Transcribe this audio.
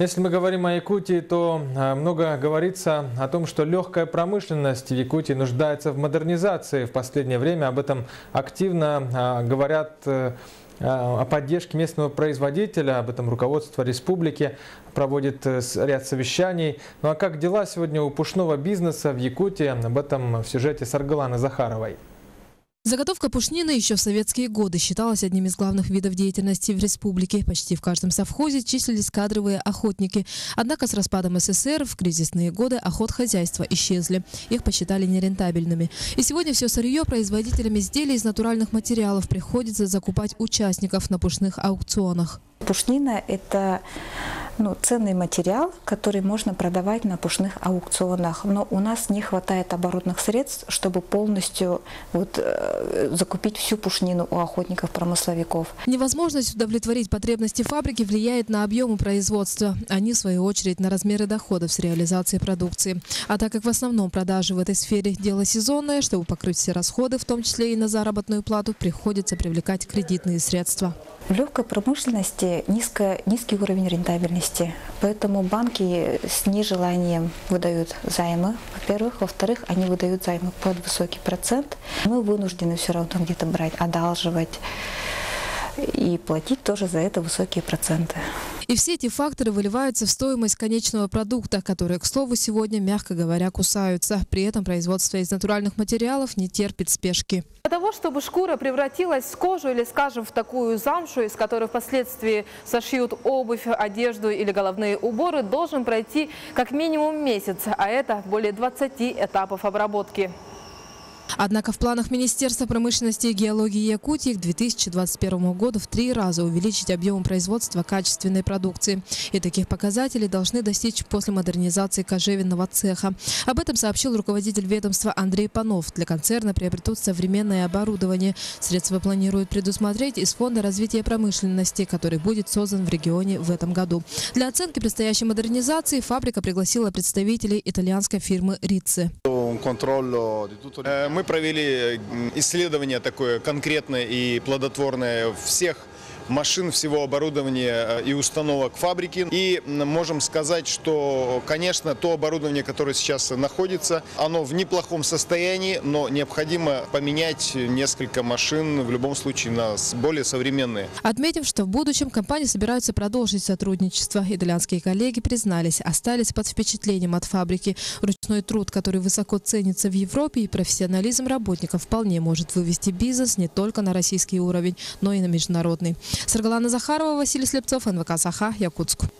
Если мы говорим о Якутии, то а, много говорится о том, что легкая промышленность в Якутии нуждается в модернизации. В последнее время об этом активно а, говорят э, а, о поддержке местного производителя, об этом руководство республики проводит э, ряд совещаний. Ну а как дела сегодня у пушного бизнеса в Якутии? Об этом в сюжете Саргаланы Захаровой. Заготовка пушнины еще в советские годы считалась одним из главных видов деятельности в республике. Почти в каждом совхозе числились кадровые охотники. Однако с распадом СССР в кризисные годы охот хозяйства исчезли. Их посчитали нерентабельными. И сегодня все сырье производителям изделий из натуральных материалов приходится закупать участников на пушных аукционах. Пушнина – это ну, ценный материал, который можно продавать на пушных аукционах. Но у нас не хватает оборотных средств, чтобы полностью вот, э, закупить всю пушнину у охотников-промысловиков. Невозможность удовлетворить потребности фабрики влияет на объемы производства. Они, в свою очередь, на размеры доходов с реализации продукции. А так как в основном продажи в этой сфере дело сезонное, чтобы покрыть все расходы, в том числе и на заработную плату, приходится привлекать кредитные средства. В легкой промышленности низкая, низкий уровень рентабельности, поэтому банки с нежеланием выдают займы, во-первых. Во-вторых, они выдают займы под высокий процент. Мы вынуждены все равно где-то брать, одалживать и платить тоже за это высокие проценты. И все эти факторы выливаются в стоимость конечного продукта, которые, к слову, сегодня, мягко говоря, кусаются. При этом производство из натуральных материалов не терпит спешки. Для того, чтобы шкура превратилась в кожу или, скажем, в такую замшу, из которой впоследствии сошьют обувь, одежду или головные уборы, должен пройти как минимум месяц, а это более 20 этапов обработки. Однако в планах Министерства промышленности и геологии Якутии к 2021 году в три раза увеличить объем производства качественной продукции. И таких показателей должны достичь после модернизации кожевенного цеха. Об этом сообщил руководитель ведомства Андрей Панов. Для концерна приобретут современное оборудование. Средства планируют предусмотреть из Фонда развития промышленности, который будет создан в регионе в этом году. Для оценки предстоящей модернизации фабрика пригласила представителей итальянской фирмы «Рицци». Мы провели исследование такое конкретное и плодотворное всех машин, всего оборудования э, и установок фабрики. И можем сказать, что, конечно, то оборудование, которое сейчас находится, оно в неплохом состоянии, но необходимо поменять несколько машин в любом случае на более современные. Отметим, что в будущем компания собирается продолжить сотрудничество. Итальянские коллеги признались, остались под впечатлением от фабрики. Ручной труд, который высоко ценится в Европе, и профессионализм работников вполне может вывести бизнес не только на российский уровень, но и на международный. Саргалана Захарова, Василий Слепцов, НВК «Саха», Якутск.